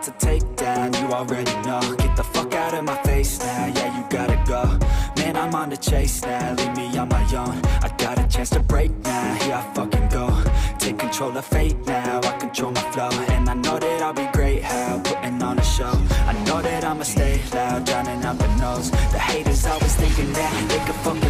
about to take down, you already know. Get the fuck out of my face now, yeah you gotta go. Man I'm on the chase now, leave me on my own. I got a chance to break now, here I fucking go. Take control of fate now, I control my flow. And I know that I'll be great, how? Putting on a show. I know that I'ma stay loud, drowning out the noise. The haters always thinking that they could fucking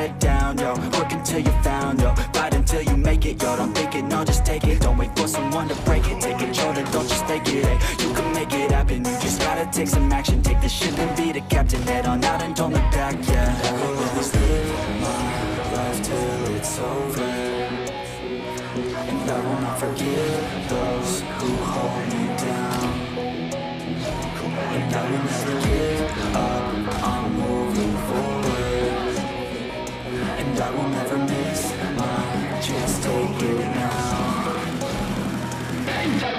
someone to break it Take control and don't just take it, eh You can make it happen You just gotta take some action. Take the ship and be the captain Head on out and don't look back, yeah. I will always live my life till it's over. And I will not forgive those who Danger!